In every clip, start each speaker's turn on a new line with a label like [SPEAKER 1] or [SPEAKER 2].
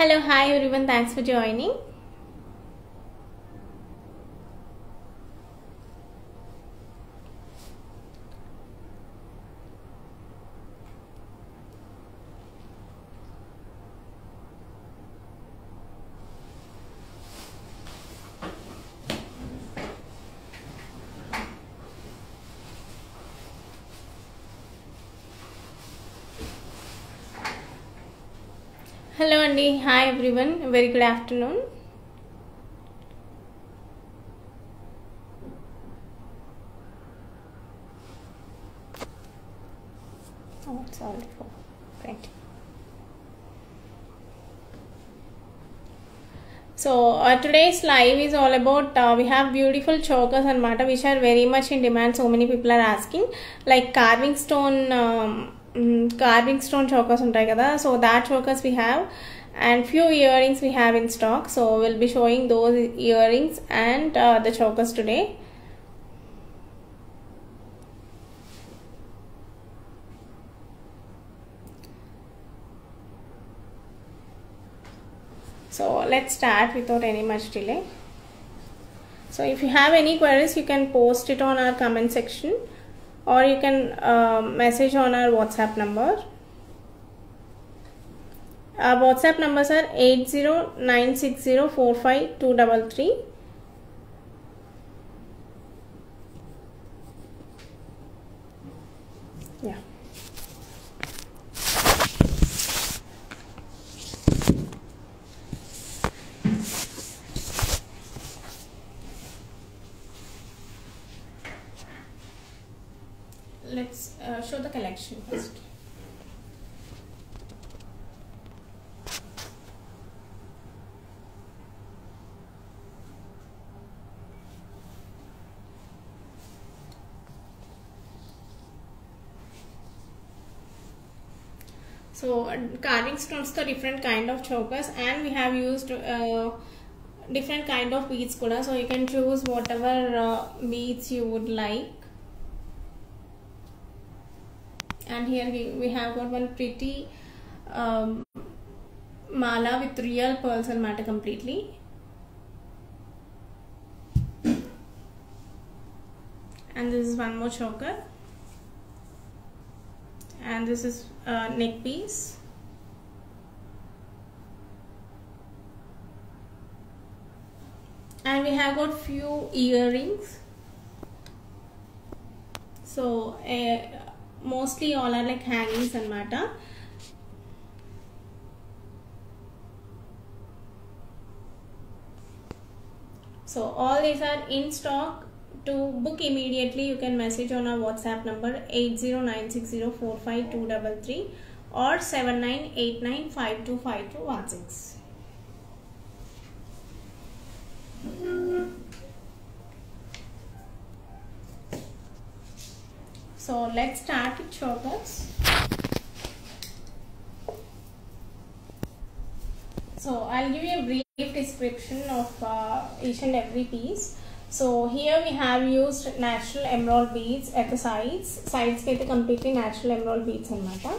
[SPEAKER 1] Hello, hi everyone. Thanks for joining. Hello, Andy. Hi everyone. Very good afternoon. Oh, it's all for print. So uh, today's live is all about uh, we have beautiful chokers and mata which are very much in demand. So many people are asking like Mm, carving stone chokers untai kada so that chokers we have and few earrings we have in stock. So we'll be showing those earrings and uh, the chokers today. So let's start without any much delay. So if you have any queries you can post it on our comment section. Or you can uh, message on our WhatsApp number. Our WhatsApp numbers are 80960452333. Carving stones the different kind of chokers and we have used uh, different kind of beads kuda. So you can choose whatever uh, beads you would like. And here we, we have got one pretty um, mala with real pearls and matter completely. And this is one more choker and this is a neck piece. And we have got few earrings. So uh, mostly all are like hangings and matter so all these are in stock to book immediately you can message on our whatsapp number 809604523 or 7989525216 so let's start with chokers so i'll give you a brief description of uh, each and every piece so here we have used natural emerald beads at the sides. Sides ke completely natural emerald beads annమాట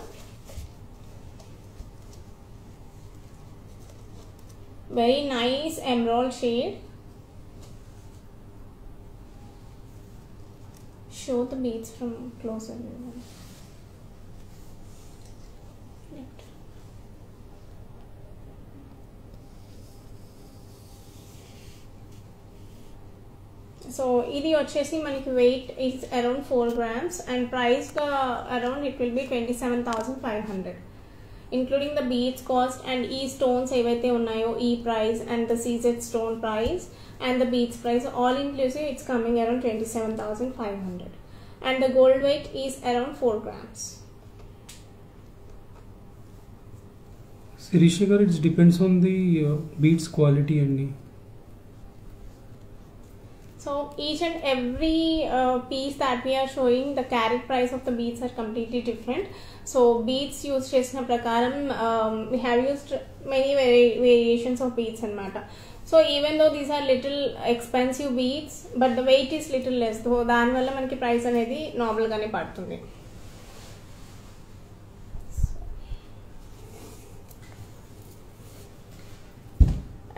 [SPEAKER 1] Very nice emerald shade. Show the beads from closer. So ఇది వచ్చేసి మనకి weight is around four grams and ప్రైస్గా around it will be twenty seven thousand five hundred including the beads cost and ఈ stones ఏవైతే ఉన్నాయో ఈ price and the CZ stone price and the beads price all inclusive it's coming around twenty seven thousand five hundred and the gold weight is around four grams
[SPEAKER 2] Sirisha garu, it depends on the uh, beads quality అండి
[SPEAKER 1] So each and every uh, piece that we are showing, the carat price of the beads are completely different. So beads use chesna prakaram, um, we have used many vari variations of beads and matter. So even though these are little expensive beads but the weight is little less though దానివల్ల మనకి price అనేది నార్మల్గానే పడుతుంది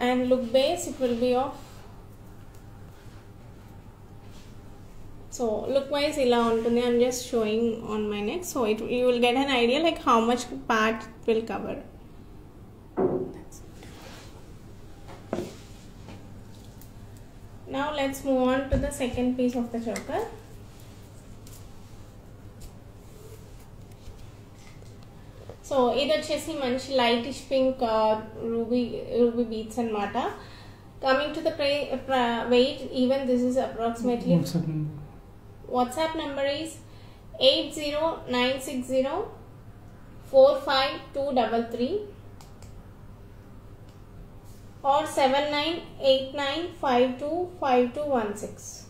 [SPEAKER 1] and look wise it will be of so look wise ఇలా ఉంటుంది i'm just showing on my neck so it you will get an idea like how much part it will cover now let's move on to the second piece of the choker so ఇది వచ్చేసి మంచి lightish pink ruby ruby beats అనమాట coming to the ప్రై wait even this is approximately WhatsApp number is 80960452233 or 7989525216.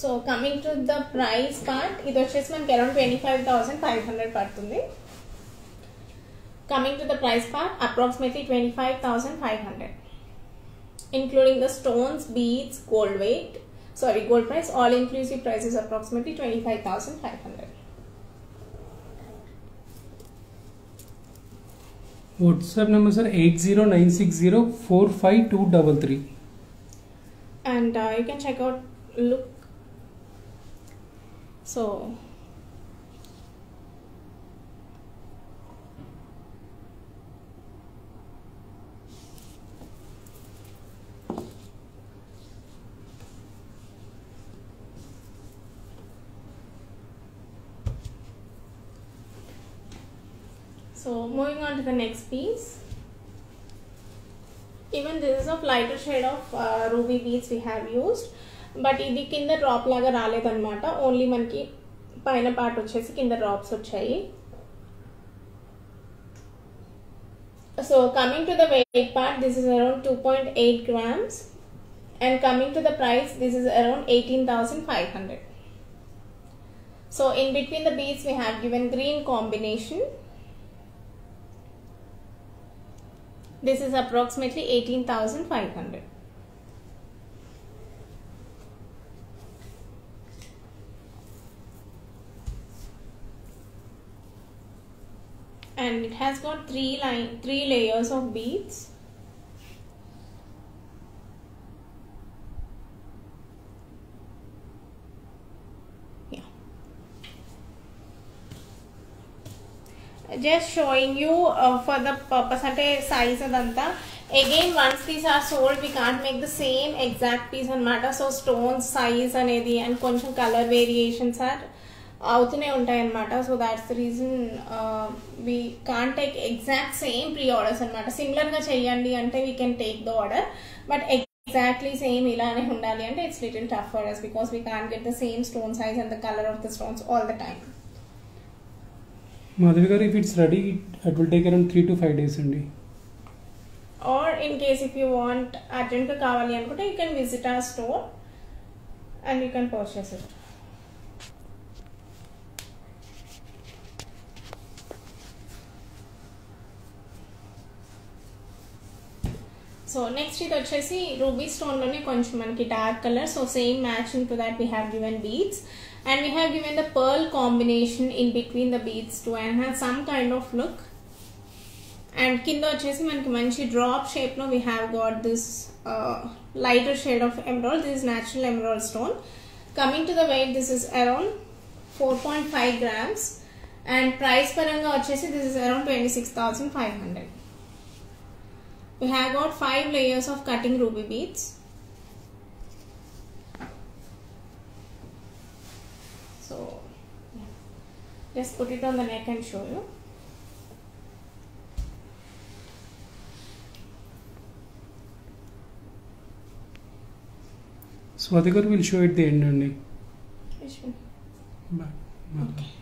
[SPEAKER 1] So coming to the price part ఇది వచ్చేసి మనకి around twenty five thousand five hundred పడుతుంది coming to the price part approximately 25500 including the stones beads gold weight sorry gold price all inclusive price is approximately 25500
[SPEAKER 2] WhatsApp number sir eight zero nine six zero four five two double three
[SPEAKER 1] and uh, you can check out look so So moving on to the next piece. Even this is of lighter shade of uh, ruby beads we have used. But ఇది కింద drop లాగా రాలేదన్నమాట only మనకి పైన part వచ్చేసి కింద drops వచ్చాయి so coming to the weight part this is around two point eight grams and coming to the price this is around eighteen thousand five hundred so in between the beads we have given green combination This is approximately 18,500. and it has got three line three layers of beads. Yeah. just showing you uh, for the purpose at a size adanta again once these are sold we can't make the same exact piece and matter so stone size and anedi and color variations are అవుతూనే ఉంటాయి అనమాట so that's the reason we can't take exact same pre orders అనమాట సిమిలర్గా చేయండి అంటే we can take the order but exactly same ఇలానే ఉండాలి అంటే it's little tough for us because we can't get the same stone size and the colour of the stones all the time
[SPEAKER 2] Madhavi garu if it's ready it will take around three to five days అండి.
[SPEAKER 1] Or in case if you want అర్జెంట్గా కావాలి అనుకుంటే you can visit our store and you can purchase it so next ఇది వచ్చేసి ruby స్టోన్లోనే కొంచెం మనకి dark colour so same matching to that we have given beads and we have given the pearl combination in between the beads to and have some kind of look and కింద వచ్చేసి మనకి మంచి drop షేప్లో we have got this lighter shade of emerald this is natural emerald stone coming to the wait this is around four point five grams and price పరంగా వచ్చేసి this is around twenty six thousand five hundred We have got 5 layers of cutting ruby beads. So, yeah. just put it on the neck and show you.
[SPEAKER 2] Swadhikar will show it the end only.
[SPEAKER 1] the. one?
[SPEAKER 2] Bye.
[SPEAKER 1] Okay.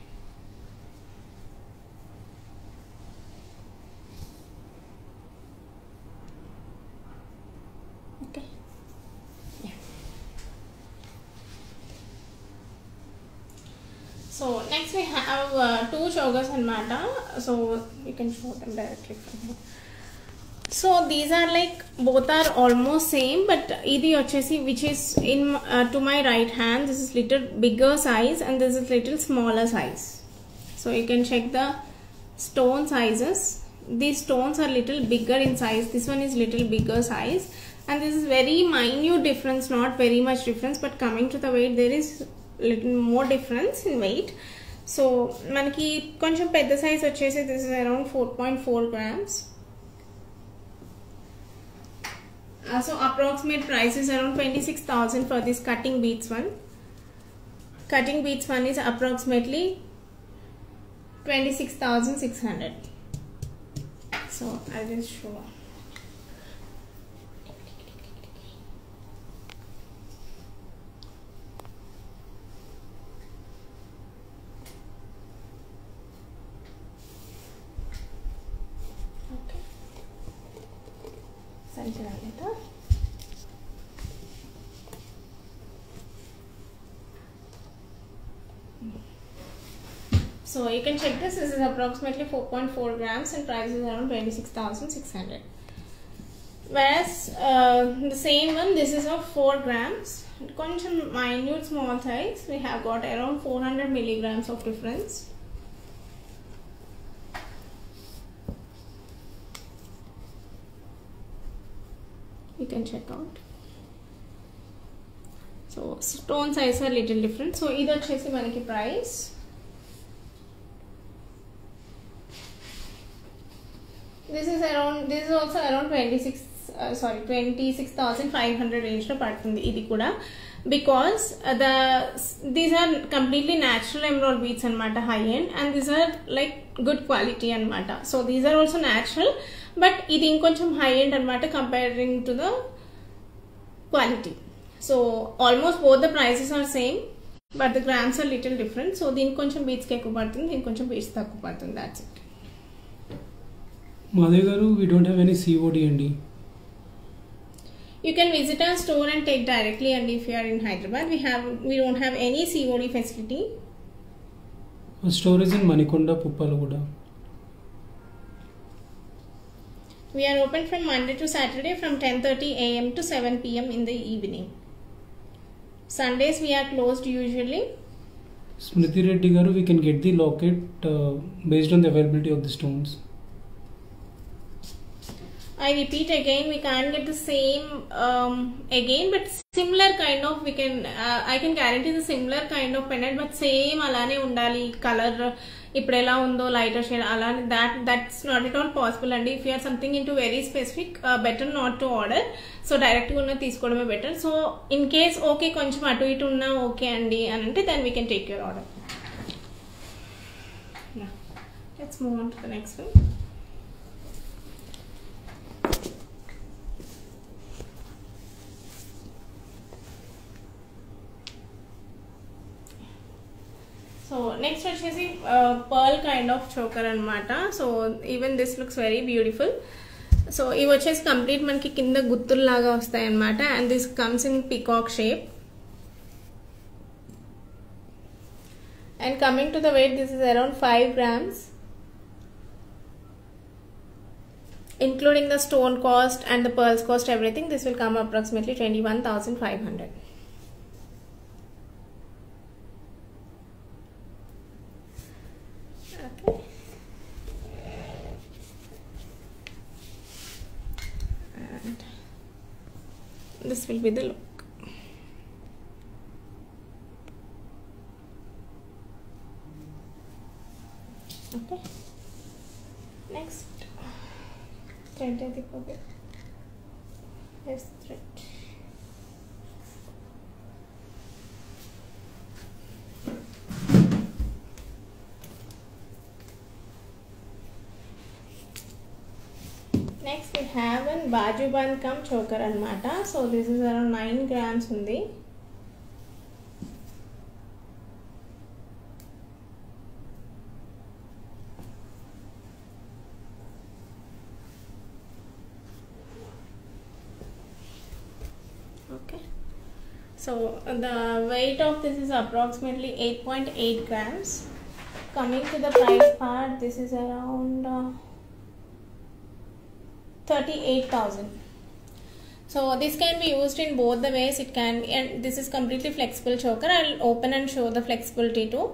[SPEAKER 1] So next we have uh, two chokers and mata. So you can show them directly from here. So these are like both are almost same but this ochesi which is in uh, to my right hand this is little bigger size and this is little smaller size. So you can check the stone sizes. These stones are little bigger in size. This one is little bigger size and this is very minute difference not very much difference but coming to the weight there is little more difference in weight so మనకి కొంచెం పెద్ద size వచ్చేసి this is around four point four grams so approximate price is around twenty six thousand for this cutting beats one cutting beats one is approximately 26,600 so I'll just show okay So you can check this. This is approximately 4.4 grams and price is around 26,600. Whereas uh, the same one, this is of 4 grams. Minute small size, we have got around 400 milligrams of difference. can check out. So stone size are little different. So ఇది వచ్చేసి మనకి price. this is around this is also around 26 uh, sorry 26500 range లో పడుతుంది ఇది కూడా because the these are completely natural emerald beats అనమాట high end and these are like good quality అనమాట so these are also natural but ఇది ఇంకొంచెం high end అనమాట comparing to the quality. So almost both the prices are same but the grams are little different. So దీనికి కొంచెం బీట్స్కి ఎక్కువ పడుతుంది దీనికి కొంచెం బీట్స్ తక్కువ పడుతుంది that's it
[SPEAKER 2] Madhav garu we don't have any COD అండి
[SPEAKER 1] you can visit our store and take directly అండి if you are in Hyderabad we have we don't have any COD facility
[SPEAKER 2] store is in Manikonda Puppalaguda
[SPEAKER 1] We are open from Monday to Saturday from 10.30 a.m. to 7 p.m. in the evening. Sundays we are closed usually.
[SPEAKER 2] Smriti Reddy Garu, we can get the locket uh, based on the availability of the stones.
[SPEAKER 1] I repeat again, we can't get the same um, again, but similar kind of we can. Uh, I can guarantee the similar kind of pendant, but same alane undali color. ఇప్పుడు ఎలా ఉందో lighter shade అలా that that's not it all possible అండి. If you're something in to very specific better not to order so డైరెక్ట్గా ఉన్న తీసుకోవడమే better so in case okay కొంచెం అటు ఇటు ఉన్నా ఓకే అండి అని అంటే then we can take your order let's move on to the next one so next వచ్చేసి పర్ల్ కైండ్ ఆఫ్ చోకర్ అనమాట so even this looks very beautiful so ఇవి వచ్చేసి కంప్లీట్ మనకి కింద గుత్తుల్లాగా వస్తాయి అనమాట and this comes in peacock shape and coming to the wait this is around five grams including the stone cost and the pearls cost everything this will come approximately 21500 will be the look okay next. Thread the pocket have an bajuband cum choker అనమాట so this is around nine grams ఉంది okay So the weight of this is approximately 8.8 grams. Coming to the price part, this is around uh, 38,000. So this can be used in both the ways. It can be, and this is completely flexible choker. I'll open and show the flexibility too.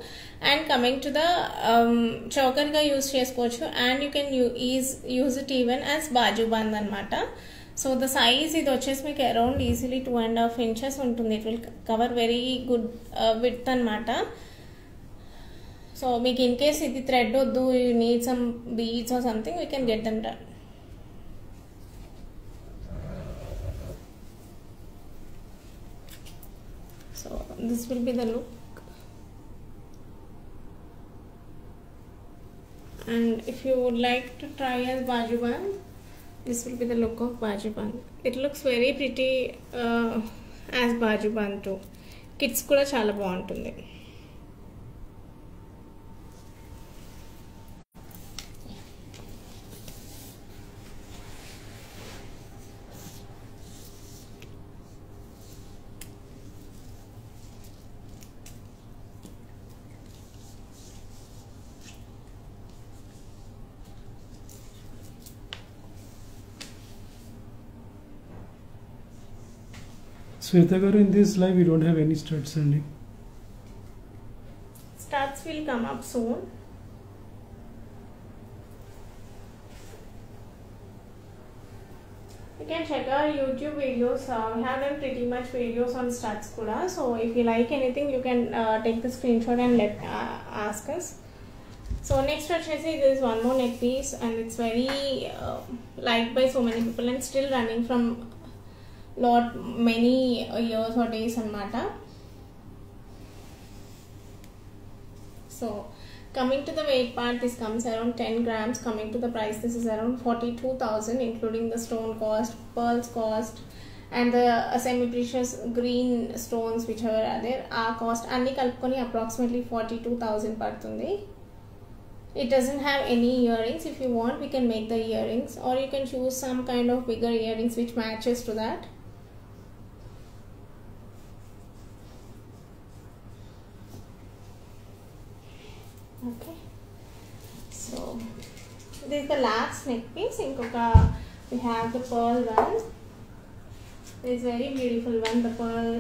[SPEAKER 1] And coming to the um, choker గా use చేసుకోవచ్చు and you can use use it even as బాజు బంద్ అనమాట so the size ఇది వచ్చేసి మీకు around easily two and half inches ఉంటుంది it will cover very good with అనమాట so మీకు in case ఇది థ్రెడ్ వద్దు you need some beads or something we can get them done this will be the look and if you would like to try as bajuban this will be the look of bajuban it looks very pretty uh, as bajuban too kids కూడా చాలా బాగుంటుంది
[SPEAKER 2] So, Swetagara, in this line we don't have any stats selling.
[SPEAKER 1] Stats will come up soon. You can check our YouTube videos. Uh, we have them pretty much videos on stats kuda. So if you like anything, you can uh, take the screenshot and let uh, ask us. So next actually there is one more neck piece and it's very uh, liked by so many people and still running from lot many uh, years or days అన్నమాట So coming to the weight part, this comes around 10 grams. Coming to the price, this is around 42,000 including the stone cost, pearls cost and the uh, semi-precious green stones whichever are there. Our cost అన్ని కలుపుకొని approximately 42,000 పడుతుంది. It doesn't have any earrings. If you want, we can make the earrings or you can choose some kind of bigger earrings which matches to that. Okay. So this is the last neck piece. ఇంకొక we have the pearl one. This very beautiful one, the pearl.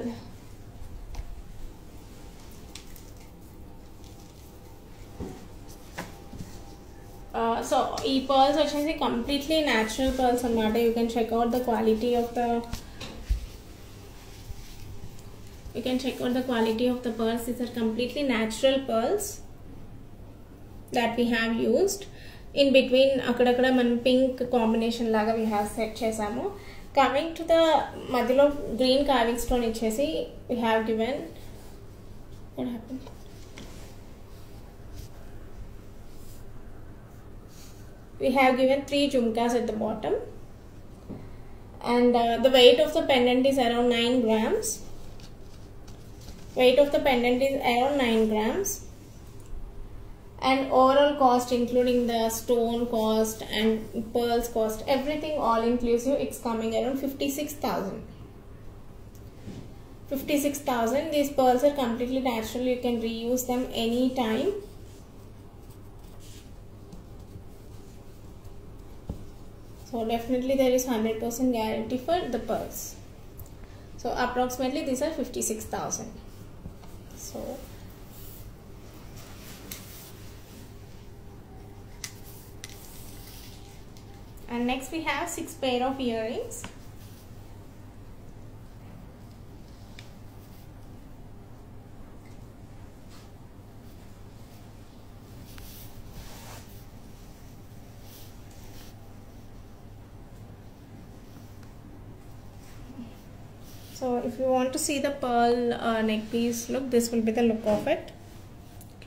[SPEAKER 1] So ఈ pearls వచ్చేసి completely natural pearls అనమాట you can checkout the quality of the you can checkout the quality of the pearls these are completely natural pearls that we have used in between అక్కడక్కడ మనం pink combination లాగా we have set చేసాము coming to the మధ్యలో green carving stone ఇచ్చేసి we have given what happened we have given three jumkas at the bottom and uh, the weight of the pendant is around 9 grams weight of the pendant is around 9 grams and overall cost including the stone cost and pearls cost everything all inclusive it's coming around 56000 56000 these pearls are completely natural. You can reuse them anytime. So definitely there is 100% guarantee for the pearls. So approximately these are 56000 so and next we have six pair of earrings. So if you want to see the pearl uh, neck piece look this will be the look of it. it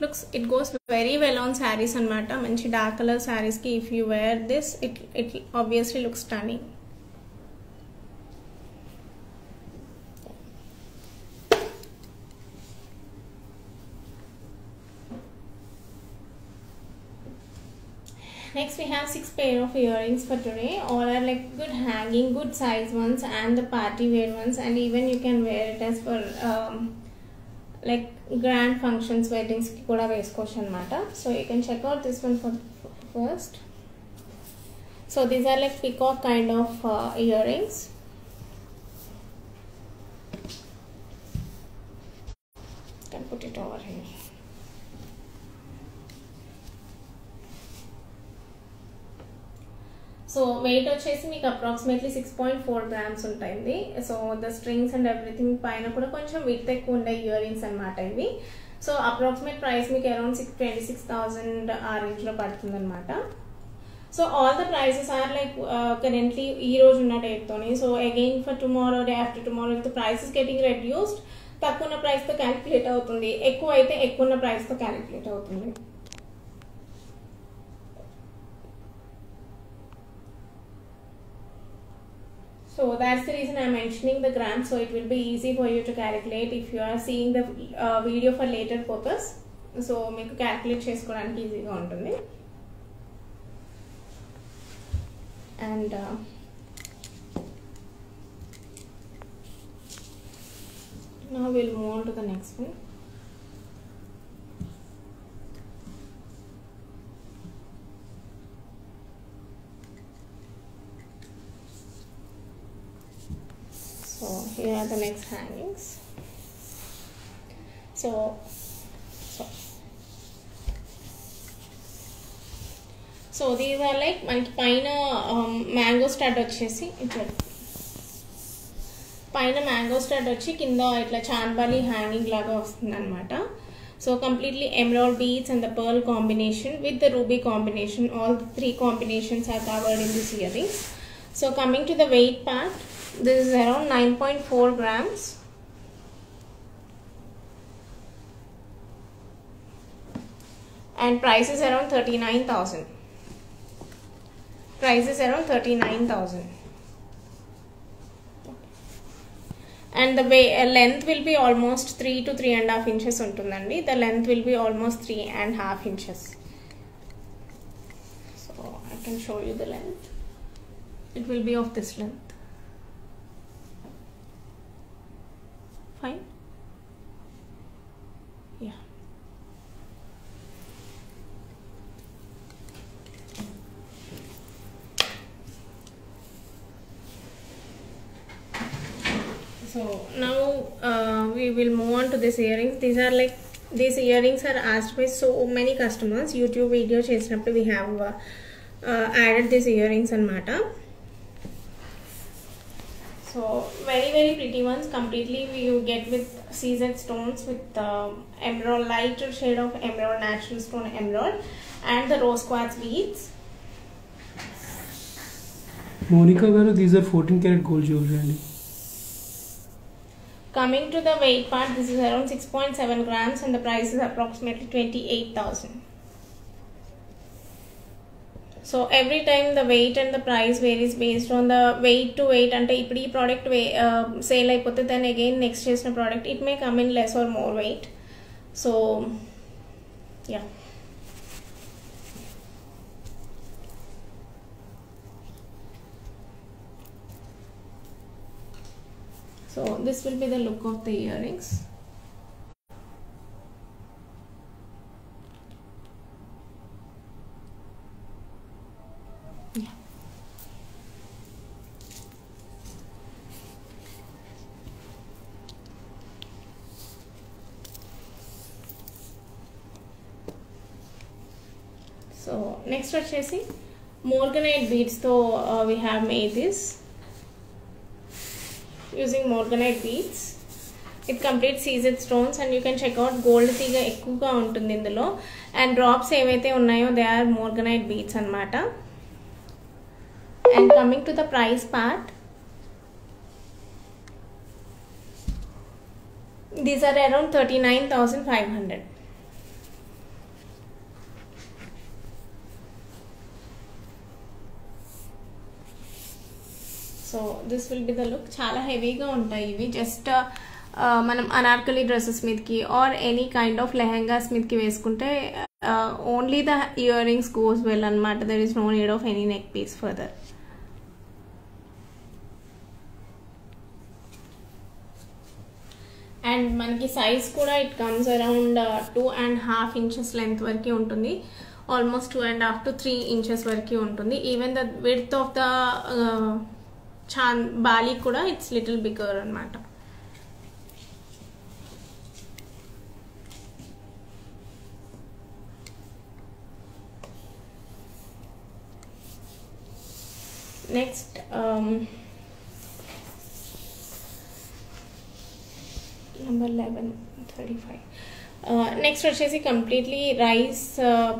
[SPEAKER 1] looks it goes very well on sarees అనమాట మంచి dark colour sarees కి if you wear this it it obviously looks stunning next we have six pair of earrings for today all are like good hanging good size ones and the party wear ones and even you can wear it as for um, like grand functions weddings కి కూడా వేసుకోవచ్చు అనమాట so you can check out this one for first so these are like peacock kind of ear rings can put it over here So weight వచ్చేసి మీకు approximately six point four grams ఉంటుంది so the strings and everything పైన కూడా కొంచెం with ఎక్కువ ఉండే ear rings అనమాట ఇవి. సో అప్రాక్సిమేట్ ప్రైస్ మీకు around six twenty six thousand ఆ రేంజ్లో పడుతుంది అనమాట so all the prices are like currently ఈ రోజు ఉన్న డేట్తోని so again for tomorrow day after tomorrow the prices getting reduced తక్కువ ఉన్న ప్రైస్తో క్యాలిక్యులేట్ అవుతుంది. ఎక్కువ అయితే ఎక్కువ ఉన్న ప్రైస్తో క్యాలిక్యులేట్ అవుతుంది. So that's the reason I'm mentioning the grams so it will be easy for you to calculate if you are seeing the uh, video for later purpose. So మీకు క్యాల్కులేట్ చేసుకోవడానికి ఈజీగా ఉంటుంది and now we'll move on to the next one so here are the next hangings so so so these are like మనకి పైన mango start వచ్చేసి ఇట్లా పైన mango start వచ్చి కింద ఇట్లా చాన్బాలి హ్యాంగింగ్ లాగా వస్తుంది అనమాట so completely emerald beads and the pearl combination with the ruby combination all the three combinations are covered in this earrings so coming to the weight part this is around 9.4 grams. And price is around 39000 price is around 39000 and the way, uh, length will be almost 3 to 3 and a half inches untundandi the length will be almost 3 and half inches. So i can show you the length. It will be of this length. fine yeah so now uh, we will move on to these earrings these are like these earrings are asked by so many customers youtube video చేసినప్పుడు we have uh, uh, added these earrings అనమాట so very very pretty ones completely you get with seasoned stones with uh, emerald lighter shade of emerald natural stone emerald and the rose quartz beads
[SPEAKER 2] Monica Vero, these are 14 karat gold jewelry.
[SPEAKER 1] Coming to the weight part, this is around 6.7 grams and the price is approximately 28,000. So every time the weight and the price varies based on the weight to wait అంటే ఇప్పుడు ఈ product వే sale అయిపోతే దాన్ని again next చేసిన product it may come in less or more wait so yeah So this will be the look of the earrings. So next వచ్చేసి morganite బీడ్స్తో తో uh, have we this using morganite beads it complete CZ stones and you can check out gold తీగ ఎక్కువగా ఉంటుంది ఇందులో. And drops ఏవైతే ఉన్నాయో they are morganite beads అనమాట and coming to the price part these are around thirty nine thousand five hundred so this will be the look చాలా హెవీగా ఉంటాయి ఇవి. జస్ట్ మనం అనార్కలి డ్రెస్సెస్ మీదకి or any kind of lehengas మీదకి వేసుకుంటే only the earrings goes well అనమాట there is no need of any neck piece further and మనకి సైజ్ కూడా it comes around two and half inches length వరకు ఉంటుంది. Almost two and half to three inches వరకు ఉంటుంది. Even the width of the చాన్ బాలీ కూడా it's little bigger అనమాట next number eleven thirty five next వచ్చేసి completely rice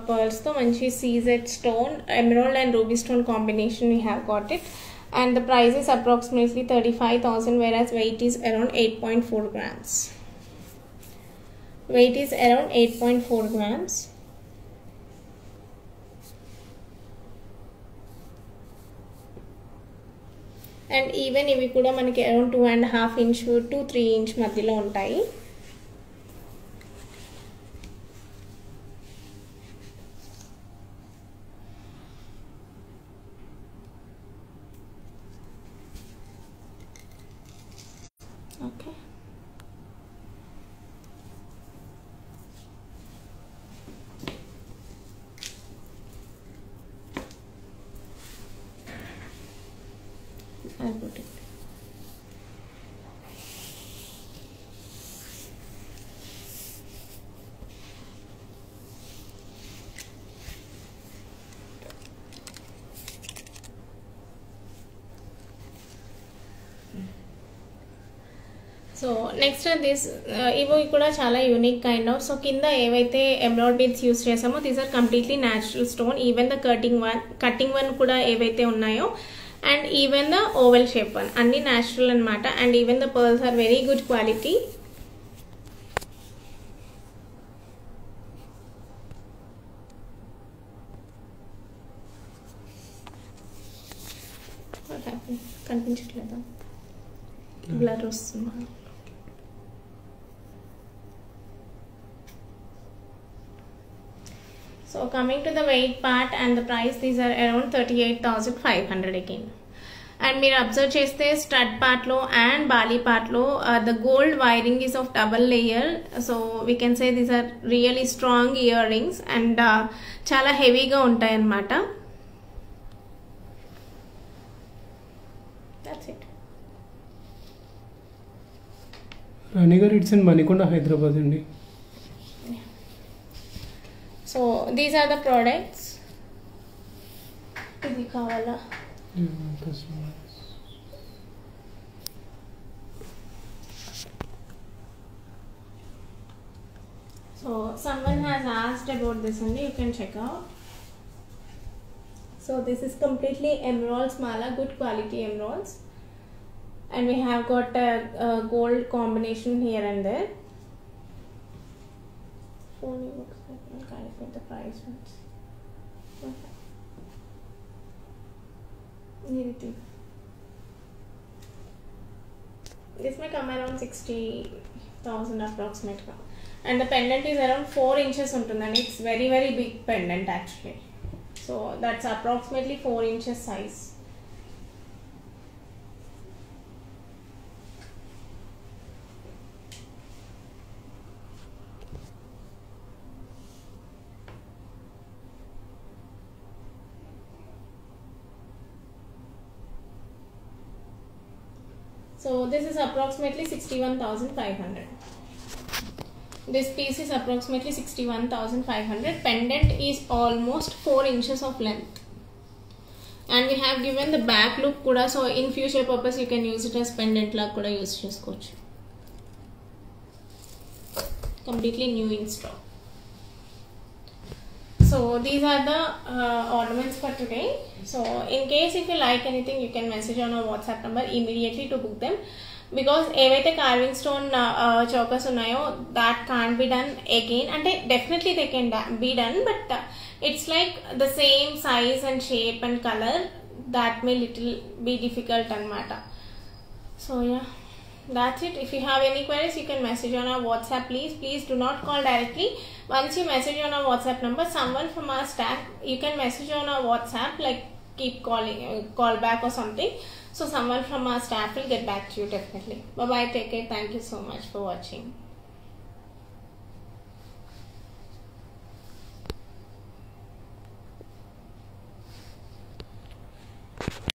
[SPEAKER 1] పర్ల్స్తో మంచి CZ stone emerald and ruby stone combination we have got it and the price is approximately 35000 whereas weight is around 8.4 grams weight is around 8.4 grams and even ఇవి కూడా మనకి around two and half inch to three inch మధ్యలో ఉంటాయి okay I'll put it. So next this ఇవి కూడా చాలా unique kind of so కింద ఏవైతే ఎమ్రాయిడ్ బీడ్స్ యూస్ చేసామో these are completely natural stone even the cutting one cutting one కూడా ఏవైతే ఉన్నాయో and even the oval shape one అన్ని న్యాచురల్ అనమాట and even the pearls are very good quality కనిపించట్లేదా? Blur వస్తుంది? So coming to the weight part and the price, these are around 38,500 again. And మీరు observe చేస్తే stud పార్ట్లో and Bali పార్ట్లో the gold wiring is of double layer so we can say these are really strong earrings and చాలా హెవీగా ఉంటాయి అన్నమాట it
[SPEAKER 2] రాణి గారు it's in Manikonda Hyderabad అండి
[SPEAKER 1] so these are the products ఇది కావాలా So someone has asked about this only, you can check out. So this is completely emeralds mala, good quality emeralds. And we have got a, a gold combination here and there. only looks like guys in the. Okay. Need to. This may come around 60,000 approximate. And the pendant is around 4 inches and it's very very big pendant actually. So that's approximately 4 inches size. So this is approximately 61,500. This piece is approximately 61,500. Pendant is almost 4 inches of length. And we have given the back loop kuda so in future purpose you can use it as pendant la kuda use chesukochu. Completely new in stock So these are the uh, ornaments for today. So in case if you like anything, you can message on our WhatsApp number immediately to book them. Because ఏవైతే carving stone చౌకస్ ఉన్నాయో that can be done again అంటే definitely they can be done but it's like the same size and shape and colour that May little be difficult అనమాట so yeah that's it. If you have any queries you can message on our whatsapp please. Please do not call directly. Once you message on our whatsapp number someone from our staff you can message on our whatsapp like keep calling uh, call back or something. So someone from our staff will get back to you definitely. Bye bye take care. Thank you so much for watching